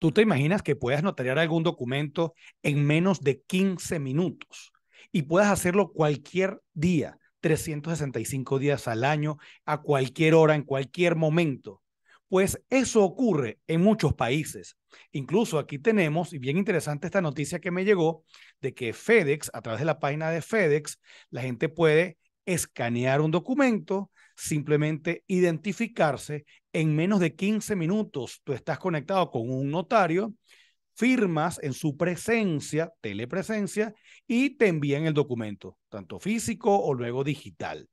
Tú te imaginas que puedas notariar algún documento en menos de 15 minutos y puedas hacerlo cualquier día, 365 días al año, a cualquier hora, en cualquier momento. Pues eso ocurre en muchos países. Incluso aquí tenemos, y bien interesante esta noticia que me llegó, de que FedEx, a través de la página de FedEx, la gente puede escanear un documento, simplemente identificarse en menos de 15 minutos. Tú estás conectado con un notario, firmas en su presencia, telepresencia, y te envían el documento, tanto físico o luego digital.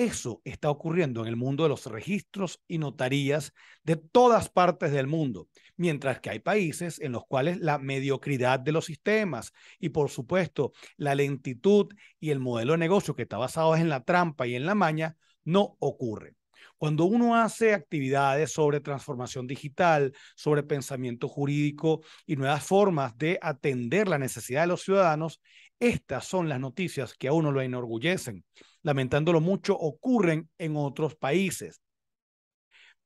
Eso está ocurriendo en el mundo de los registros y notarías de todas partes del mundo, mientras que hay países en los cuales la mediocridad de los sistemas y por supuesto la lentitud y el modelo de negocio que está basado en la trampa y en la maña no ocurre. Cuando uno hace actividades sobre transformación digital, sobre pensamiento jurídico y nuevas formas de atender la necesidad de los ciudadanos, estas son las noticias que a uno lo enorgullecen. Lamentándolo mucho, ocurren en otros países.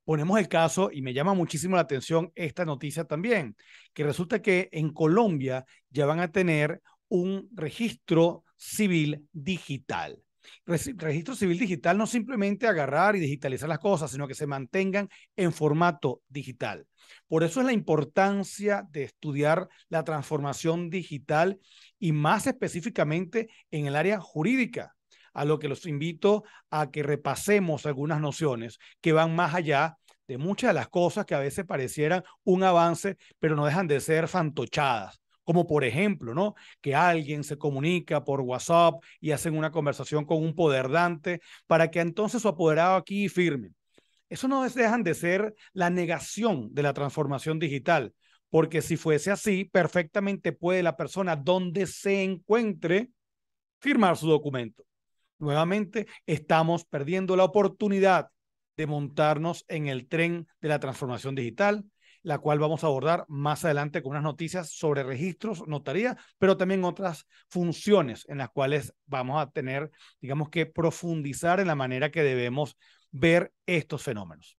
Ponemos el caso, y me llama muchísimo la atención esta noticia también, que resulta que en Colombia ya van a tener un registro civil digital registro civil digital no simplemente agarrar y digitalizar las cosas, sino que se mantengan en formato digital. Por eso es la importancia de estudiar la transformación digital y más específicamente en el área jurídica, a lo que los invito a que repasemos algunas nociones que van más allá de muchas de las cosas que a veces parecieran un avance, pero no dejan de ser fantochadas como por ejemplo, ¿no? Que alguien se comunica por WhatsApp y hacen una conversación con un poder dante para que entonces su apoderado aquí firme. Eso no dejan de ser la negación de la transformación digital, porque si fuese así, perfectamente puede la persona donde se encuentre firmar su documento. Nuevamente, estamos perdiendo la oportunidad de montarnos en el tren de la transformación digital la cual vamos a abordar más adelante con unas noticias sobre registros, notaría, pero también otras funciones en las cuales vamos a tener, digamos que profundizar en la manera que debemos ver estos fenómenos.